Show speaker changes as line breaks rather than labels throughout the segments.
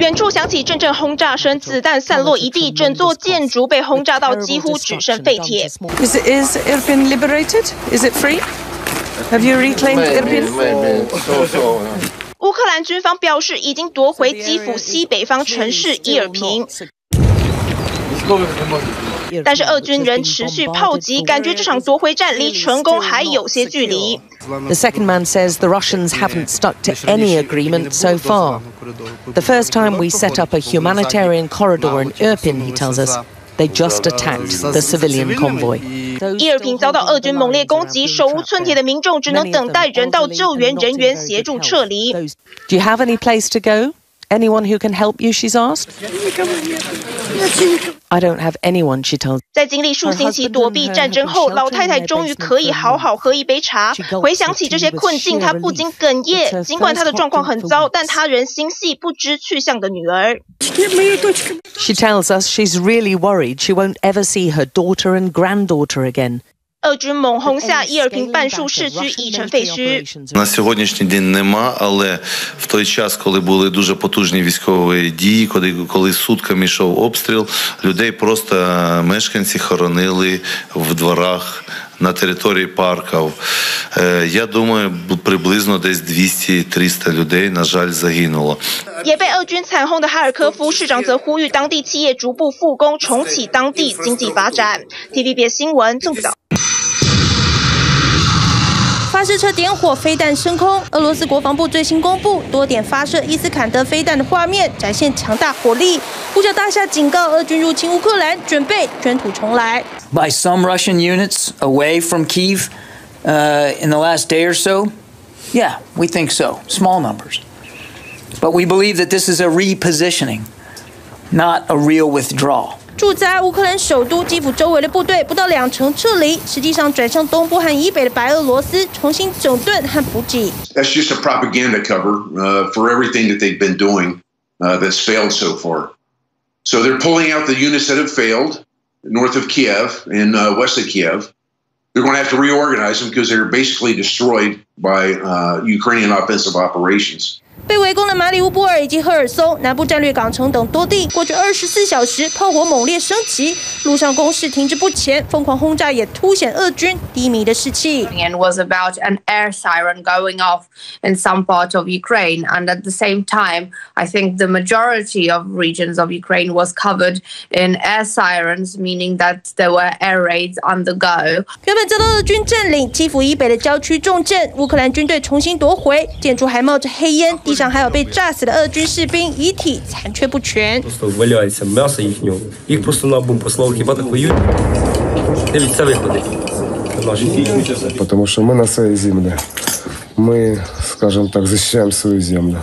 远处响起阵阵轰炸声，子弹散落一地，整座建筑被轰炸到几乎只剩废铁。
Is it is Irpin liberated? Is it free? Have you reclaimed Irpin?
乌克兰军方表示，已经夺回基辅西北方城市伊尔平。但是俄军仍持续炮击，感觉这场夺回战离成功还有些距离。
The second man says the Russians haven't stuck to any agreement so far. The first time we set up a humanitarian corridor in Irpin, he tells us, they just attacked the civilian convoy.
伊尔平遭到俄军猛烈攻击，手无寸铁的民众只能等待人道救援人员协助撤离。
Do you have any place to go? Anyone who can help you? She's asked. I don't have anyone, she tells.
在经历数星期躲避战争后，老太太终于可以好好喝一杯茶。回想起这些困境，她不禁哽咽。尽管她的状况很糟，但她仍心系不知去向的女儿。
She tells us she's really worried she won't ever see her daughter and granddaughter again.
俄军猛轰下伊尔平半数市区已成废墟。
На сьогоднішній день нема, але в той час, коли були дуже потужні військові дії, коли коли сутками йшов обстріл, людей просто мешканці хоронили в дворах на території парків. Я думаю, приблизно десь 200-300 людей, на жаль, загинуло.
也被俄军惨轰的哈尔科夫市长则呼吁当地企业逐步复工，重启当地经济发展。TVB 新闻郑报道。
发射车点火，飞弹升空。俄罗斯国防部最新公布多点发射伊斯坎德飞弹的画面，展现强大火力。五角大厦警告，俄军入侵乌克兰，准备卷土重来。
By some Russian units away from Kiev uh, in the last day or so, yeah, we think so. Small numbers, but we believe that this is a repositioning, not a real withdrawal.
住在乌克兰首都基辅周围的部队不到两成撤离，实际上转向东部和以北的白俄罗斯，重新整顿和补给。
That's just a propaganda cover uh, for everything that they've been doing uh, that's failed so far. So they're pulling out the units that have failed north of Kiev and uh, west of Kiev. They're going to have to reorganize them because they're basically destroyed by uh, Ukrainian offensive operations.
被围攻的马里乌波尔以及赫尔松南部战略港城等多地，过去二十四小时炮火猛烈升级，陆上攻势停滞不前，疯狂轰炸也凸显俄军低迷的士气。
And was about an air siren going off in some parts of Ukraine, and at the same time, I think the majority of regions of Ukraine was covered in air sirens, meaning that there were air raids on the go.
原本遭到俄军占领基辅以北的郊区重镇，乌克兰军队重新夺回，建筑还冒着黑烟。地上还有被炸死的俄军士兵遗体残缺不全。
Просто валяється м'ясо їхнього. Їх просто на бум послали, хіба так воюють? Дивіться, виходить.
Потому что мы на своей земле. Мы, скажем так, защищаем свою землю.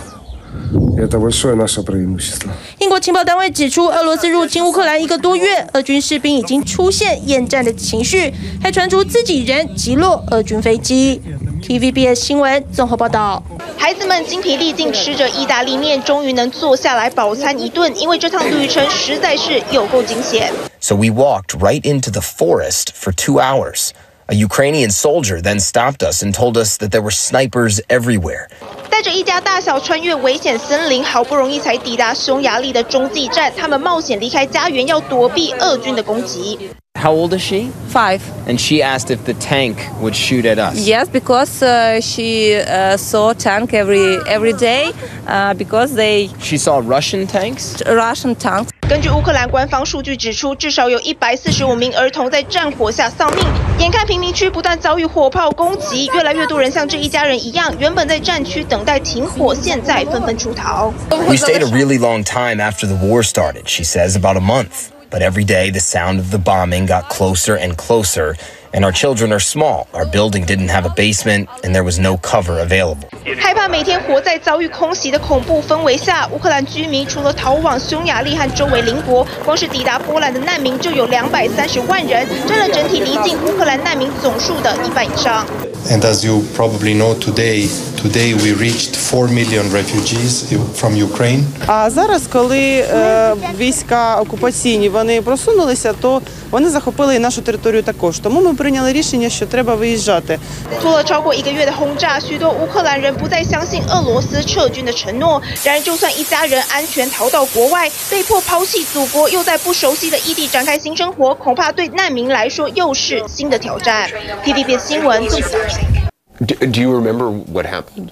Это большое наше преимущество.
英国情报单位指出，俄罗斯入侵乌克兰一个多月，俄军士兵已经出现厌战的情绪，还传出自己人击落俄军飞机。TVBS 新闻综合报道。
孩子们精疲力尽吃着意大利面，终于能坐下来饱餐一顿，因为这趟旅程实在是有够惊险。
So we walked right into the forest for two hours. A Ukrainian soldier then stopped us and told us that there were snipers everywhere.
带着一家大小穿越危险森林，好不容易才抵达匈牙利的中继站。他们冒险离开家园，要躲避俄军的攻击。
How old is she?
Five.
And she asked if the tank would shoot at us.
Yes, because uh, she uh, saw tank every every day. Uh, because they.
She saw Russian tanks.
Russian tanks.
根据乌克兰官方数据指出，至少有一百四十五名儿童在战火下丧命。眼看贫民区不断遭遇火炮攻击，越来越多人像这一家人一样，原本在战区等待停火，现在纷纷出逃。
We stayed a really long time after the war started, she says, about a month. But every day the sound of the bombing got closer and closer, and our children are small. Our building didn't have a basement, and there was no cover available.
害怕每天活在遭遇空袭的恐怖氛围下，乌克兰居民除了逃往匈牙利和周围邻国，光是抵达波兰的难民就有两百三十万人，占了整体离境乌克兰难民总数的一半以上。
And as you probably know, today Today we reached 4 million refugees from Ukraine.
А зараз, коли е, війська окупаційні вони просунулися, то вони захопили і нашу територію також. Тому ми прийняли рішення, що треба виїжджати.
做了超过一个月的轰炸，许多乌克兰人不再相信俄罗斯撤军的承诺。然而，就算一家人安全逃到国外，被迫抛弃祖国，又在不熟悉的异地展开新生活，恐怕对难民来说又是新的挑战。TVB 新闻综合报道。
Do, do you remember what happened?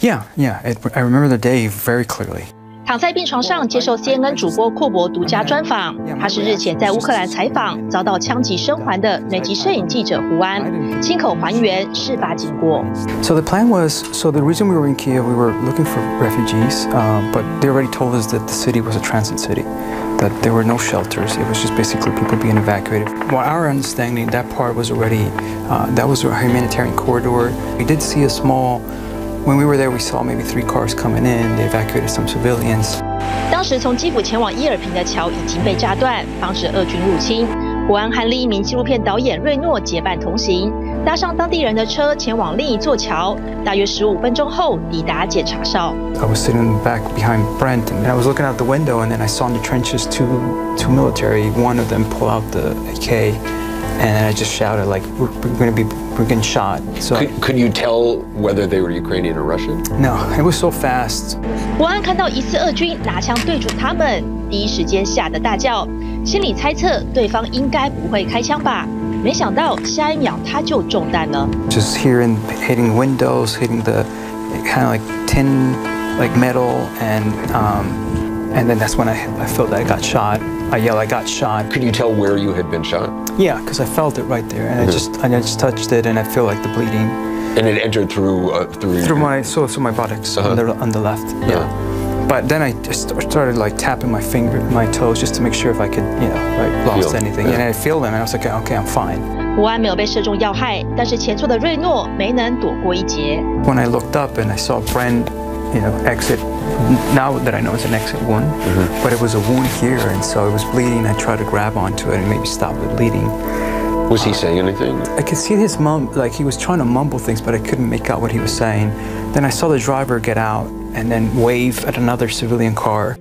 Yeah, yeah. It, I remember the day very clearly.
躺在病床上接受 CNN 主播库珀独家专访，他是日前在乌克兰采访遭到枪击生还的美籍摄影记者胡安，亲口还原事发经过。
So the plan was, so the reason we were in Kiev, we were looking for refugees, uh, but they already told us that the city was a transit city, that there were no shelters. It was just basically people being evacuated. Well, our understanding, that part was already, uh, that was a humanitarian corridor. We did see a small, when we were there, we saw maybe three cars coming in. They evacuated some civilians.
当时从基辅前往伊尔平的桥已经被炸断，防止俄军入侵。 国安和另一名纪录片导演瑞诺结伴同行，搭上当地人的车前往另一座桥。大约十五分钟后抵达检查哨。
I was sitting back behind Brent, and I was looking out the window, and then I saw in the trenches two two military. One of them pull out the AK, and then I just shouted like, "We're, we're going to be, we're getting shot." So
Could, could you tell whether they were Ukrainian or Russian?
no, it was so fast.
胡安看到疑似俄军拿枪对准他们，第一时间吓得大叫，心里猜测对方应该不会开枪吧。没想到下一秒他就中弹了。
Just hearing hitting windows, hitting the kind of like tin, like metal, and um, and then that's when I I felt that I got shot. I yelled, I got shot.
Could you tell where you had been shot?
Yeah, because I felt it right there, and mm -hmm. I
mm-hmm.
just I just touched it, and I feel like the bleeding.
And it entered through uh, through
through my so through my buttocks uh -huh. on the on the left. Yeah. Uh-huh. But then I just started like tapping my finger, my toes, just to make sure if I could, you know, like lost
feel.
anything.
Yeah.
And I feel them, and I was like, oh, okay, I'm fine.
胡安没有被射中要害，但是前座的瑞诺没能躲过一劫。
When I looked up and I saw Brent you know, exit. Now that I know it's an exit wound, but it was a wound here, and so it was bleeding. I tried to grab onto it and maybe stop the bleeding.
Was he saying anything?
I could see his mum, like he was trying to mumble things, but I couldn't make out what he was saying. Then I saw the driver get out and then wave at another civilian car.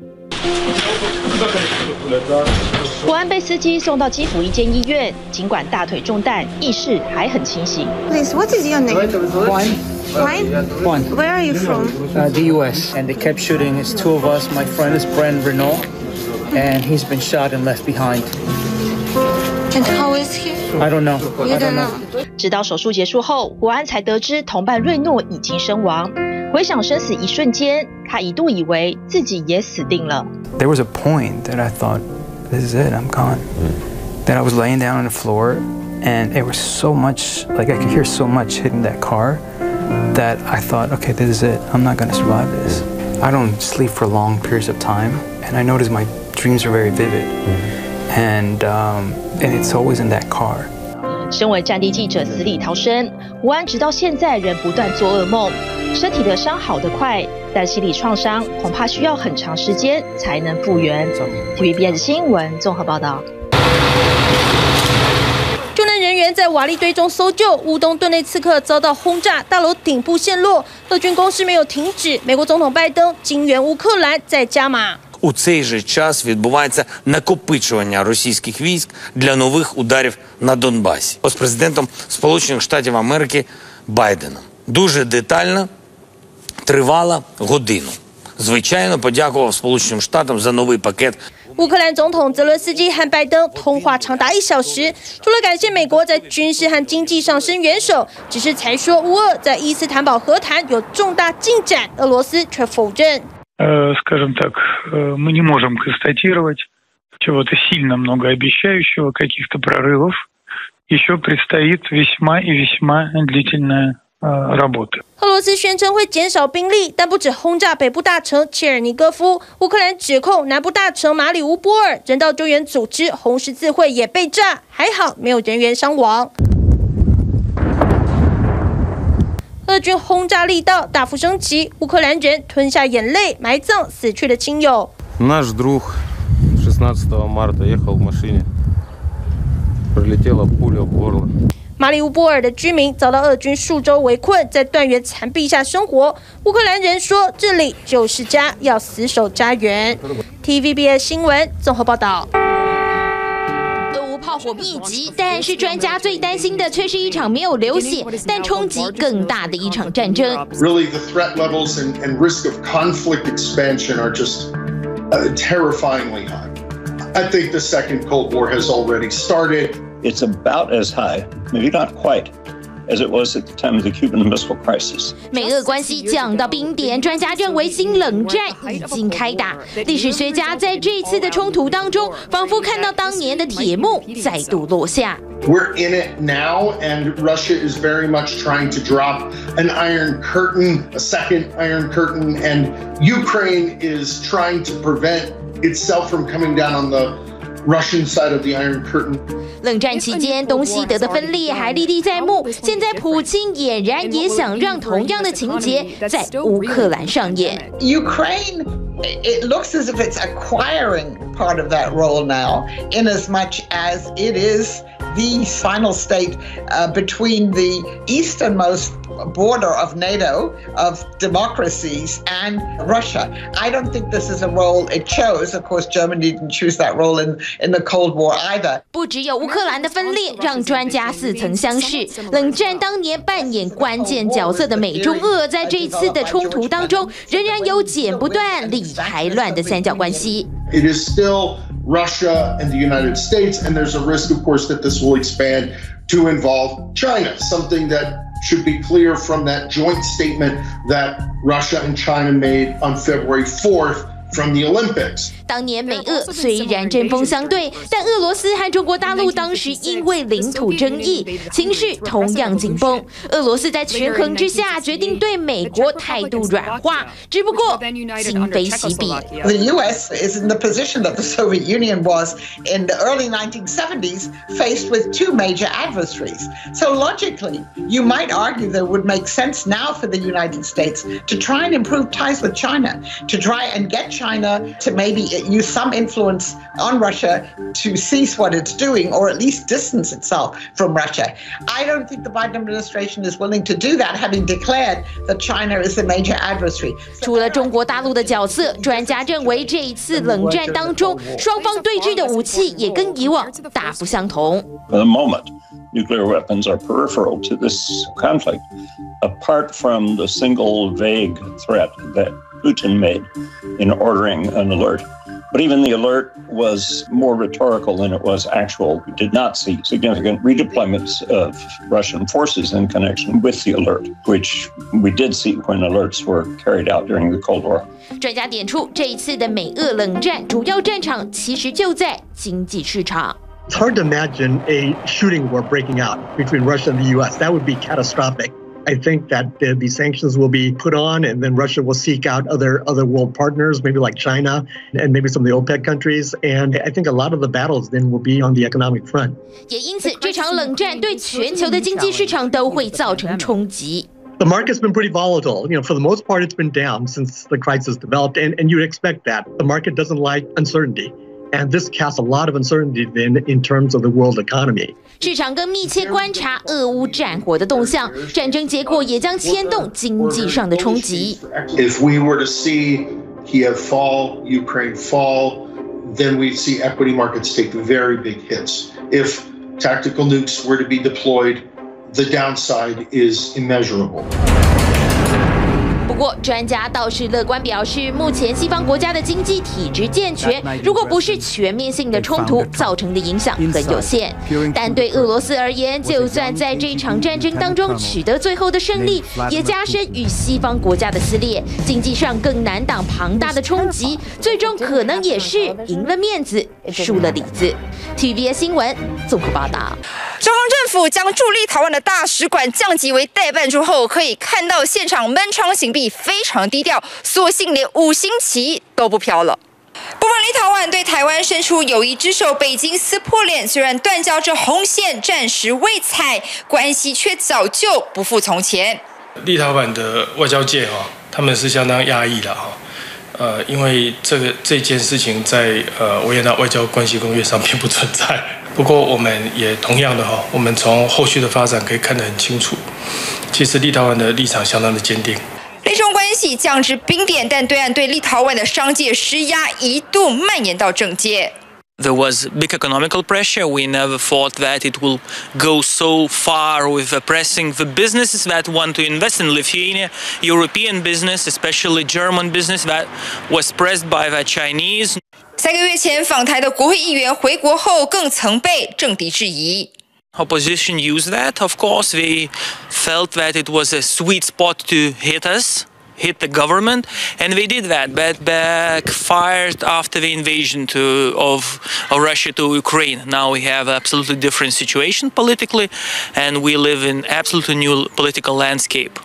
胡安被司机送到基辅一间医院，尽管大腿中弹，意识还很清醒。
Please, what is your name?
Juan.
Mine?
Juan.
Where are you from?
Uh, the U.S. And they kept shooting. It's two of us. My friend is Brent Renaud, and he's been shot and left behind.
And how is he?
I don't know. I
don't
know.
直到手术结束后，国安才得知同伴瑞诺已经身亡。回想生死一瞬间，他一度以为自己也死定了。
There was a point that I thought, this is it, I'm gone. That I was laying down on the floor, and it was so much, like I could hear so much hitting that car that I thought, okay, this is it. I'm not going to survive this. I don't sleep for long periods of time, and I notice my dreams are very vivid. And, um, and it's always in that car.
身为战地记者死里逃生，胡安直到现在仍不断做噩梦。身体的伤好得快，但心理创伤恐怕需要很长时间才能复原。TVBS 新闻综合报道。
救援人员在瓦砾堆中搜救，乌东顿内刺客遭到轰炸，大楼顶部陷落，俄军攻势没有停止。美国总统拜登惊援乌克兰，再加码。
У цей же час відбувається накопичування російських військ для нових ударів на Донбасі з президентом Сполучених Штатів Америки Байденом. Дуже детально тривала годину. Звичайно, подякував Сполученим Штатам за новий пакет
乌克兰总统泽伦斯基和拜登通话长达一小时，除了感谢美国在军事和经济上伸援手，只是才说乌俄在伊斯坦堡和谈有重大进展，俄罗斯却否认。
э, скажем так, э, мы не можем констатировать чего-то сильно многообещающего, каких-то прорывов. Еще предстоит весьма и весьма длительная э, работа.
俄罗斯宣称会减少兵力，但不止轰炸北部大城切尔尼戈夫，乌克兰指控南部大城马里乌波尔人道救援组织红十字会也被炸，还好没有人员伤亡。俄军轰炸力道大幅升级，乌克兰人吞下眼泪埋葬死去的亲友。
Наш друг 16 марта ехал в машине. Прилетела пуля в горло.
马里乌波尔的居民遭到俄军数周围困，在断垣残壁下生活。乌克兰人说：“这里就是家，要死守家园。” TVBS 新闻综合报道。
俄乌炮火密集，但是专家最担心的却是一场没有流血，但冲击更大的一场战争。
Really, the threat levels and, and risk of conflict expansion are just uh, terrifyingly high. I think the second Cold War has already started.
It's about as high, maybe not quite, as it was at the time of the Cuban Missile Crisis.
美俄关系降到冰点，专家认为新冷战已经开打。历史学家在这一次的冲突当中，仿佛看到当年的铁幕再度落下。
We're in it now, and Russia is very much trying to drop an iron curtain, a second iron curtain, and Ukraine is trying to prevent itself from coming down on the Russian side of the iron curtain.
冷战期间，东西德的分裂还历历在目。现在，普京俨然也想让同样的情节在乌克兰上演。
Ukraine, it looks as if it's acquiring part of that role now, in as much as it is the final state uh, between the easternmost border of NATO, of democracies, and Russia. I don't think this is a role it chose. Of course, Germany didn't choose that role in, in the Cold War either.
不只有乌克兰的分裂，让专家似曾相识。冷战当年扮演关键角色的美中俄，在这一次的冲突当中，仍然有剪不断、理还乱的三角关系。
It is still Russia and the United States, and there's a risk, of course, that this will expand to involve China, something that should be clear from that joint statement that Russia and China made on February 4th from the Olympics.
当年美俄虽然针锋相对，但俄罗斯和中国大陆当时因为领土争议，情势同样紧绷。俄罗斯在权衡之下，决定对美国态度软化，只不过今非昔比。
The U.S. is in the position that the Soviet Union was in the early 1970s, faced with two major adversaries. So logically, you might argue that it would make sense now for the United States to try and improve ties with China, to try and get China to maybe use some influence on Russia to cease what it's doing or at least distance itself from Russia. I don't think the Biden administration is willing to do that, having declared that China is a major adversary.
除了中国大陆的角色，专家认为这一次冷战当中，双方对峙的武器也跟以往大不相同。
For the moment, nuclear weapons are peripheral to this conflict, apart from the single vague threat that Putin made in ordering an alert. But even the alert was more rhetorical than it was actual. We did not see significant redeployments of Russian forces in connection with the alert, which we did see when alerts were carried out during the Cold War.
专家点出，这一次的美俄冷战主要战场其实就在经济市场。
It's hard to imagine a shooting war breaking out between Russia and the U.S. That would be catastrophic. I think that uh, these sanctions will be put on, and then Russia will seek out other other world partners, maybe like China and maybe some of the OPEC countries. And I think a lot of the battles then will be on the economic front.
也因此，这场冷战对全球的经济市场都会造成冲击。
The market's been pretty volatile. You know, for the most part, it's been down since the crisis developed, and, and you'd expect that. The market doesn't like uncertainty. And this casts a lot of uncertainty then in terms of the world economy.
市场更密切观察俄乌战火的动向，战争结果也将牵动经济上的冲击。
If we were to see Kiev fall, Ukraine fall, then we'd see equity markets take very big hits. If tactical nukes were to be deployed, the downside is immeasurable.
不过，专家倒是乐观表示，目前西方国家的经济体制健全，如果不是全面性的冲突，造成的影响很有限。但对俄罗斯而言，就算在这场战争当中取得最后的胜利，也加深与西方国家的撕裂，经济上更难挡庞大的冲击，最终可能也是赢了面子，输了里子。TVB 新闻综合报道。
将驻立陶宛的大使馆降级为代办处后，可以看到现场闷窗形壁非常低调，索性连五星旗都不飘了。不满立陶宛对台湾伸出友谊之手，北京撕破脸。虽然断交这红线暂时未踩，关系却早就不复从前。
立陶宛的外交界哈，他们是相当压抑的哈。呃，因为这个这件事情在呃维也纳外交关系公约上并不存在。不过我们也同样的哈，我们从后续的发展可以看得很清楚，其实立陶宛的立场相当的坚定。
美中关系降至冰点，但对岸对立陶宛的商界施压一度蔓延到政界。
There was big economical pressure. We never thought that it will go so far with pressing the businesses that want to invest in Lithuania, European business, especially German business, that was pressed by the Chinese.
三个月前访台的国会议员回国后，更曾被政敌质疑。
Opposition used that. Of course, we felt that it was a sweet spot to hit us hit the government, and we did that. But backfired after the invasion to, of, of Russia to Ukraine. Now we have absolutely different situation politically, and we live in absolutely new political landscape.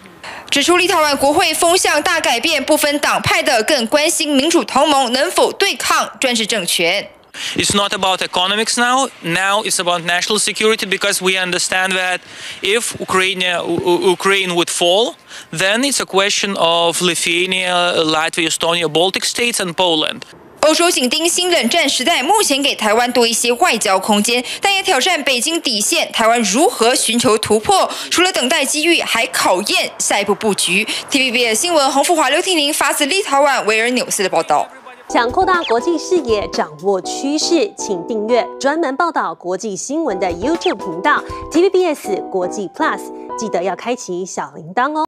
指出立陶宛国会风向大改变，不分党派的更关心民主同盟能否对抗专制政权。
it's not about economics now. Now it's about national security because we understand that if Ukraine, Ukraine would fall, then it's a question of Lithuania, Latvia, Estonia, Baltic states, and Poland.
欧洲紧盯新冷战时代，目前给台湾多一些外交空间，但也挑战北京底线。台湾如何寻求突破？除了等待机遇，还考验下一步布局。TVB 新闻，洪富华、刘婷玲发自立陶宛维尔纽斯的报道。
想扩大国际视野，掌握趋势，请订阅专门报道国际新闻的 YouTube 频道 TVBS 国际 Plus，记得要开启小铃铛哦。